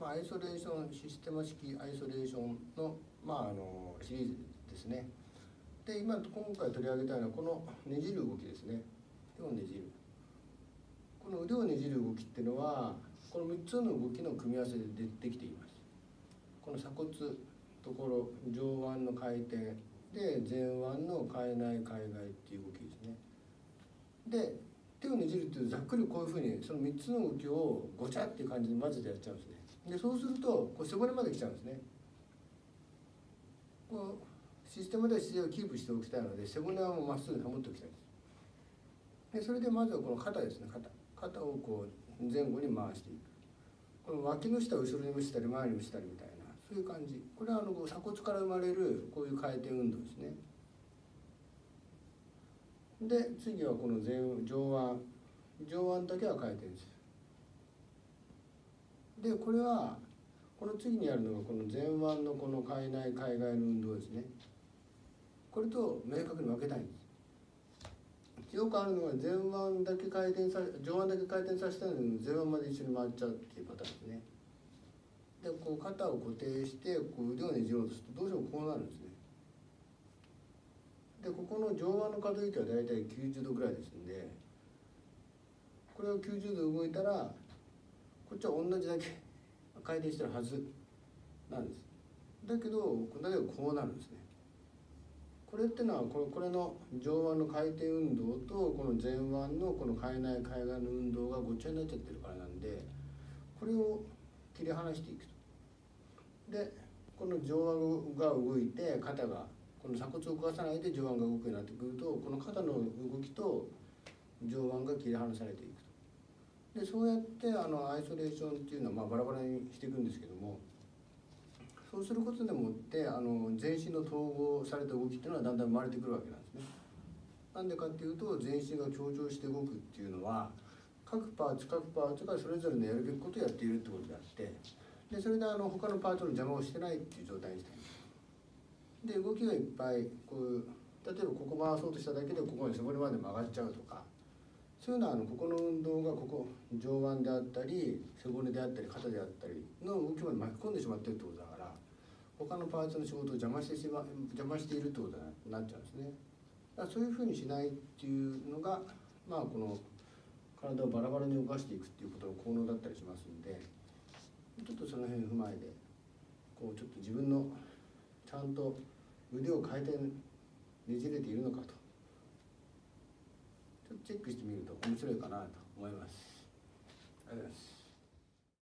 まあ、アイソレーションシステマ式アイソレーションの,、まあ、あのシリーズですね。で今今回取り上げたいのはこのねじる動きですね。手をねじる。この腕をねじる動きっていうのはこの3つの動きの組み合わせでできています。この鎖骨ところ上腕の回転で前腕の海内海外っていう動きですね。で手をねじるっていうざっくりこういうふうにその3つの動きをごちゃっていう感じで混ぜてやっちゃうんですね。でそうするとこう背骨まで来ちゃうんですね。こうシステムでは姿勢をキープしておきたいので背骨はもうまっすぐ保っておきたいです。でそれでまずはこの肩ですね。肩。肩をこう前後に回していく。この脇の下を後ろに蒸したり前に蒸したりみたいなそういう感じ。これはあの鎖骨から生まれるこういう回転運動ですね。で次はこの前上腕上腕だけは回転す。るでこれはこの次にやるのがこの前腕のこの海内海外の運動ですね。これと明確に分けたいんです。よくあるのは前腕だけ回転さ上腕だけ回転させたのに前腕まで一緒に回っちゃうっていうパターンですね。でこう肩を固定してこう腕をねじろうとするとどうしてもこうなるんですね。でここの上腕の可動域は大体90度ぐらいですんでこれを90度動いたらこっちは同じだけ回転してるはずなんです。だけどだけどこうなるんですね。これってのはこれこれの上腕の回転運動とこの前腕のこの海内海岸の運動がごっちゃになっちゃってるからなんでこれを切り離していくと。でこの上腕が動いて肩がこの鎖骨を動かさないで上腕が動くようになってくるとこの肩の動きと上腕が切り離されていくと。でそうやってあのアイソレーションっていうのはまあバラバラにしていくんですけどもそうすることでもってあの全身の統合された動きっていうのはだんだん生まれてくるわけなんですね。なんでかっていうと全身が協調して動くっていうのは各パーツ各パーツがそれぞれのやるべきことをやっているってことであってでそれであの他のパーツの邪魔をしてないっていう状態にしてるで動きがいっぱいこう例えばここ回そうとしただけでここに背骨まで曲がっちゃうとかそういうのはあのここの運動がここ上腕であったり背骨であったり肩であったりの動きまで巻き込んでしまってるってことだから他のパーツの仕事を邪魔してしま邪魔しているってことになっちゃうんですね。だからそういうふうにしないっていうのがまあこの体をバラバラに動かしていくっていうことの効能だったりしますんでちょっとその辺踏まえてこうちょっと自分のちゃんと腕を回転ねじれているのかとチェックしてみると面白いかなと思います。ありがとうございます。